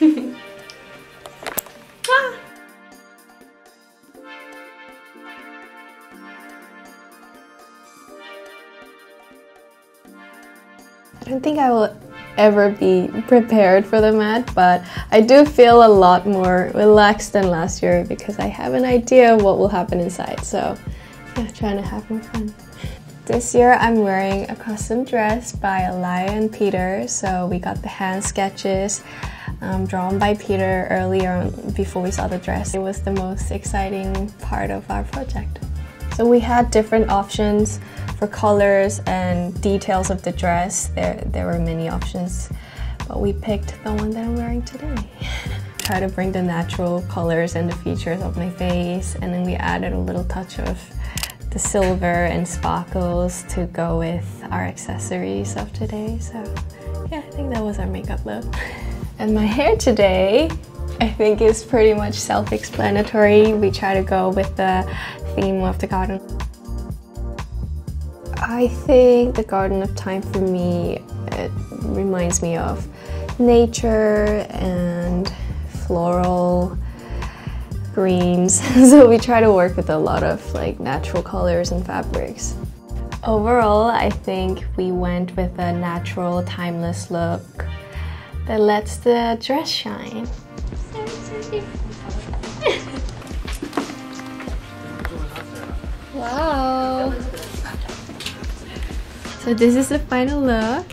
I don't think I will ever be prepared for the Met, but I do feel a lot more relaxed than last year because I have an idea of what will happen inside. So, yeah, trying to have more fun. This year I'm wearing a custom dress by Alaïa and Pieter. So we got the hand sketches um, drawn by Pieter earlier before we saw the dress. It was the most exciting part of our project. So we had different options for colors and details of the dress. There, there were many options, but we picked the one that I'm wearing today. Try to bring the natural colors and the features of my face, and then we added a little touch of the silver and sparkles to go with our accessories of today. So yeah, I think that was our makeup look. And my hair today, I think is pretty much self-explanatory. We try to go with the theme of the garden. I think the Garden of Time for me it reminds me of nature and floral greens. so we try to work with a lot of like natural colors and fabrics. Overall, I think we went with a natural, timeless look that lets the dress shine. wow! So this is the final look.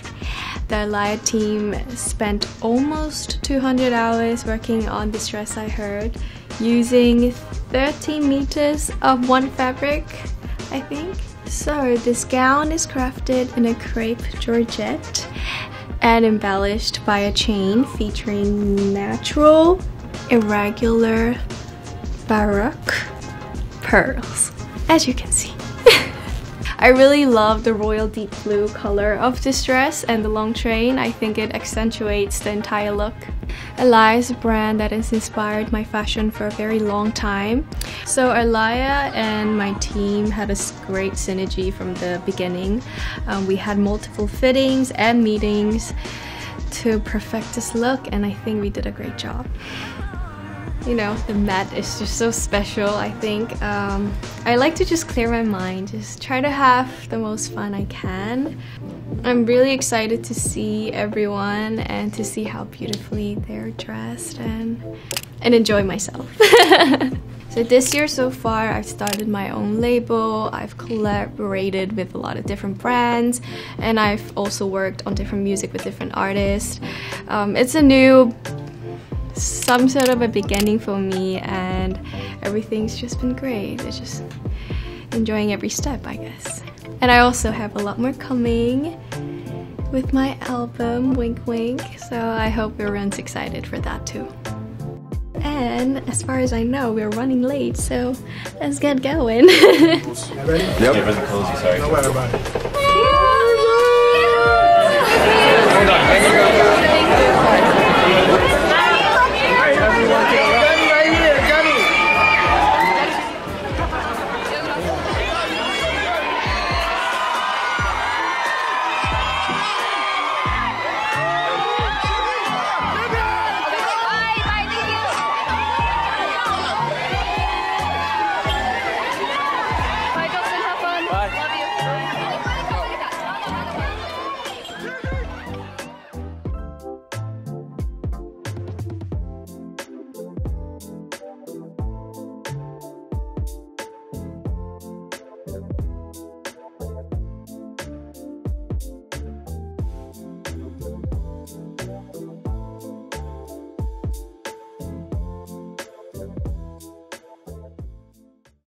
The Alaïa team spent almost 200 hours working on this dress I heard, using 13 meters of one fabric, I think. So this gown is crafted in a crepe georgette and embellished by a chain featuring natural, irregular, baroque pearls, as you can see. I really love the royal deep blue color of this dress and the long train. I think it accentuates the entire look. Alaïa is a brand that has inspired my fashion for a very long time. So Alaïa and my team had a great synergy from the beginning. Um, we had multiple fittings and meetings to perfect this look and I think we did a great job you know, the Met is just so special, I think. Um, I like to just clear my mind, just try to have the most fun I can. I'm really excited to see everyone and to see how beautifully they're dressed and, and enjoy myself. so this year so far, I've started my own label, I've collaborated with a lot of different brands, and I've also worked on different music with different artists. Um, it's a new some sort of a beginning for me and everything's just been great. It's just enjoying every step, I guess. And I also have a lot more coming with my album, Wink Wink, so I hope everyone's excited for that too. And as far as I know, we're running late, so let's get going. ready? Yep. Give her the cozy, sorry. Don't worry about it.